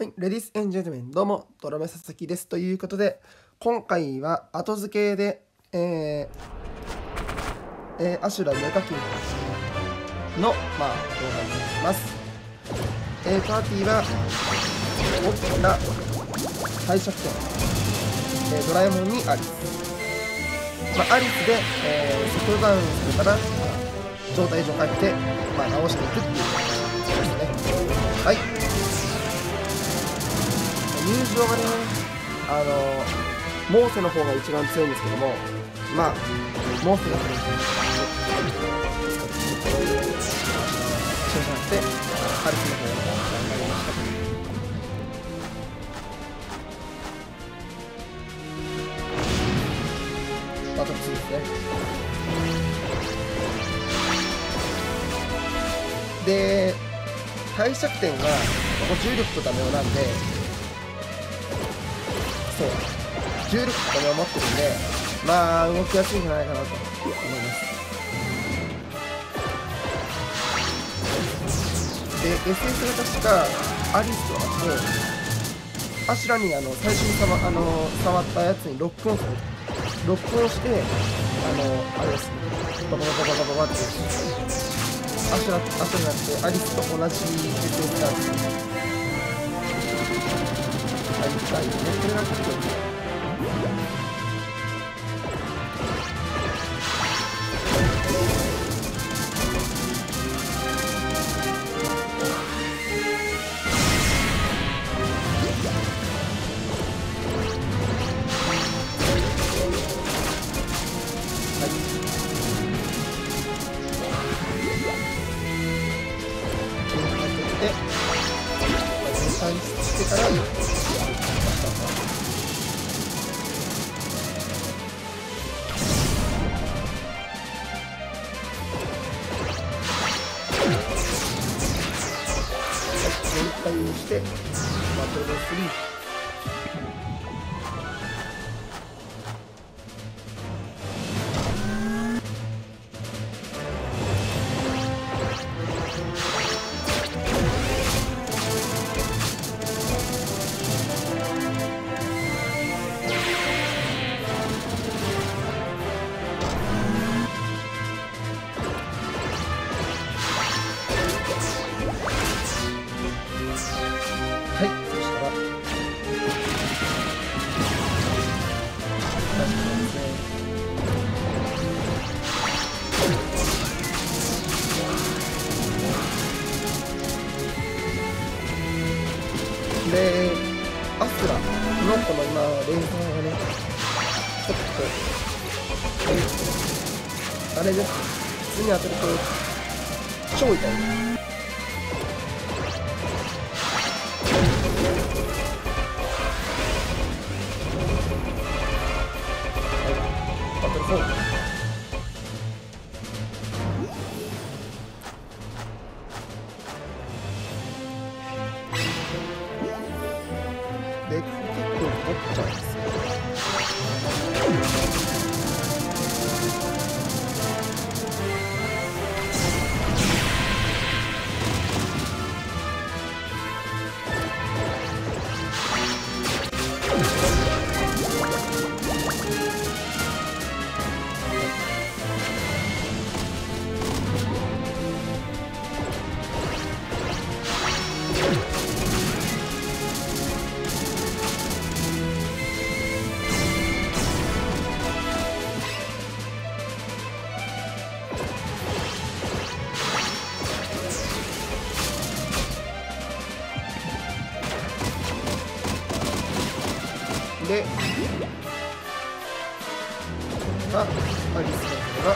はい、レディスエンジェントメンどうも、ドラメ佐々木です。ということで、今回は後付けで、えー、えー、アシュラメカキンの、まあ、動画になります。えー、パーティーは、起きた帝釈天、えー、ドラえもんにアリス。まあ、アリスで、えー、セクルダウンするから、ま、状態上変えて、まあ、直していくっていう感じですね。はい。入場がねあのモーセの方が一番強いんですけどもまあモーセが強いんですけどそうじゃなくてハルスの方が頑張りましたバトル2ですねで対策点がここ重力とダメなんでそう。重力とかも持ってるんでまあ動きやすいんじゃないかなと。思います。で SS が確かアリスとあってアシュラにあの最初に触あの触ったやつにロックオンするロックオンしてあのあれですね。バババババババって。アシュラアシュラじゃなくてアリスと同じ SS なんです。いね。これがで、対応してバトル3あれです、普通に当てると、超痛い。が、アリスの方が、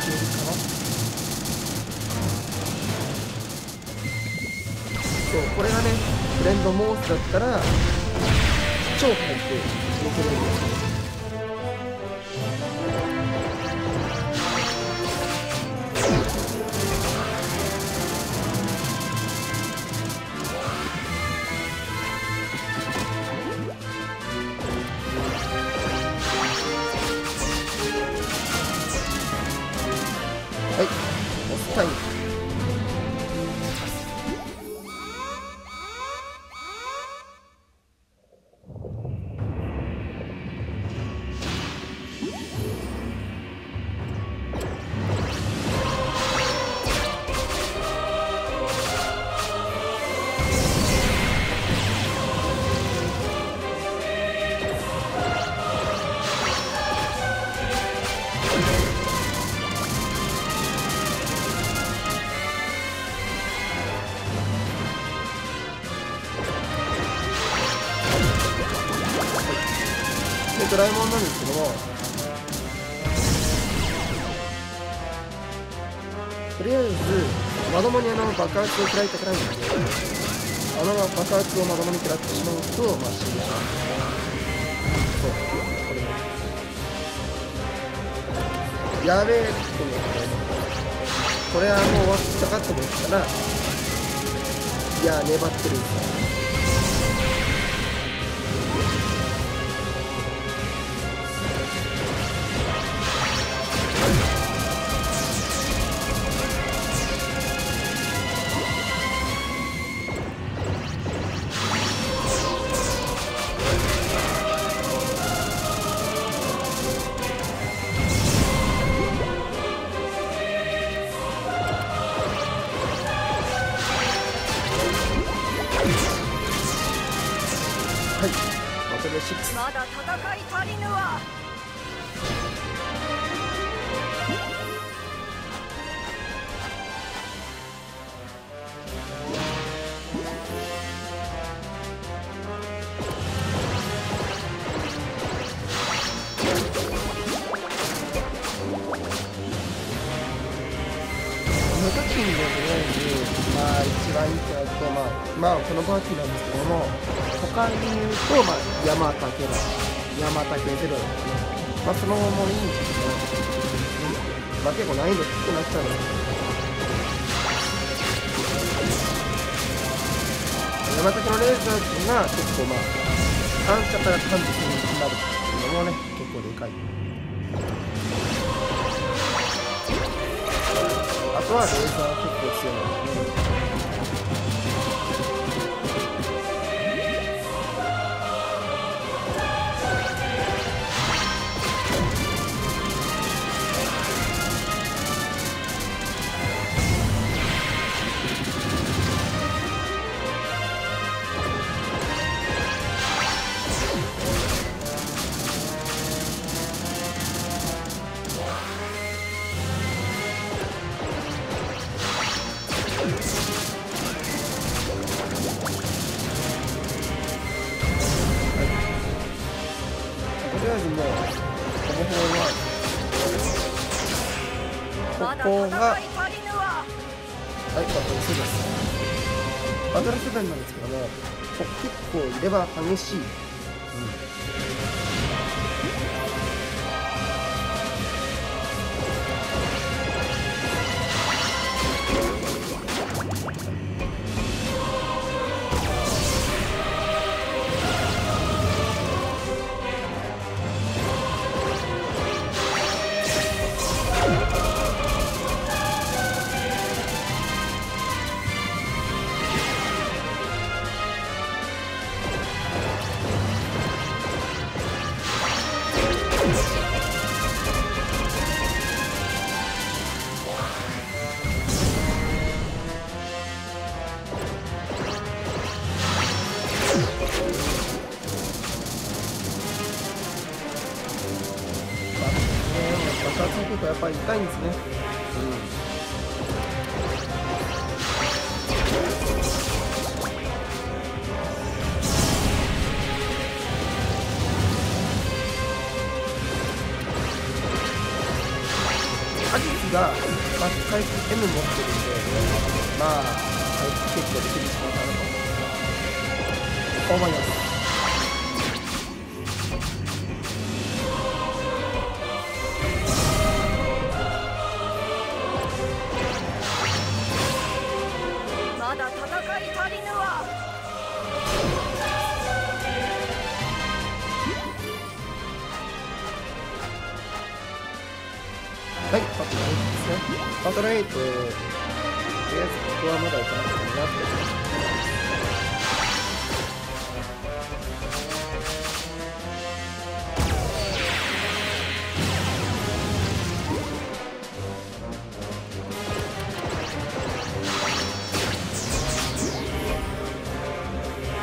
消えるかな。そう、これがね、フレンドモースだったら、超入って、残れるんですよ。はい、押すドラえもんなんですけどもとりあえずまともにあの爆発を食らいたくないのであの爆発をまともに食らってしまうとまあ死んでしまう。そうこれねやべえって思ってこれはもう終わったかと思ったらいや粘ってる。んですよまだ戦い足りぬわ無課金でとりあえずまあ一番いいってやつとまあまあこのパーティーなんですけども他に言うとまあ山竹だ山竹ゼロだとかねまあそのままいいんですけどまあ結構難易度低くなっちゃうんです山竹のレーザーっていうのが結構まあ反射から感知するになるっていうのもね結構でかい。あとはレーザー結えずもうこの方はここがはい、バトル2です。バトル7なんですけども、こ結構入れ歯激しい。ま爆発の結構やっぱり痛いんですね。アジスが、まあ、回復 M 持ってるんで、まあ、回復結構できる時間かなと思います。はい、バトル8ですね。バトル8、とりあえずここはまだ行かなくていいなって。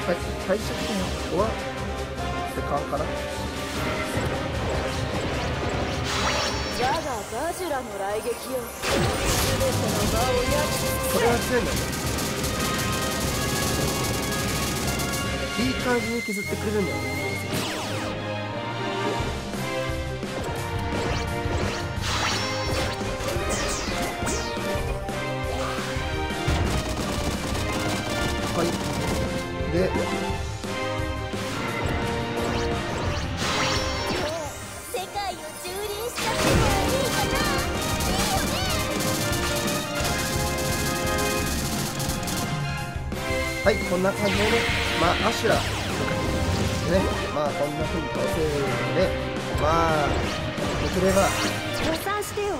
はい、最終的にここはセカンかなガジュラの来撃よ全ての場を焼きこれは強いんだねいい感じに削ってくれるんだよ。ねはい。ではいこんな感じでねまあアシュラ。ですねまあこんな風に倒せるのでまあできれば。予算してよ。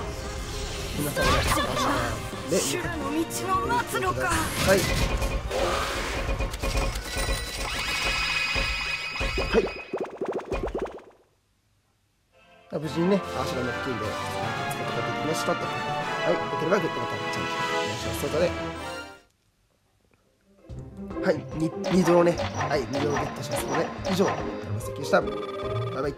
皆さんねアシュラで修羅の道の末路か。はい。はい。あ無事にねアシュラの付近で使うことができましたと。はいよければグッドボタンチャンネルお願いします。ということではい 2, 二度ねはい2度ゲットしますので以上山崎でした。バイバイ。